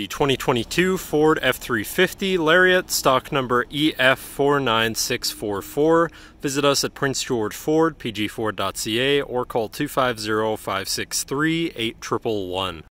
The 2022 Ford F-350 Lariat, stock number EF49644. Visit us at Prince George Ford, pgford.ca, or call 250-563-8111.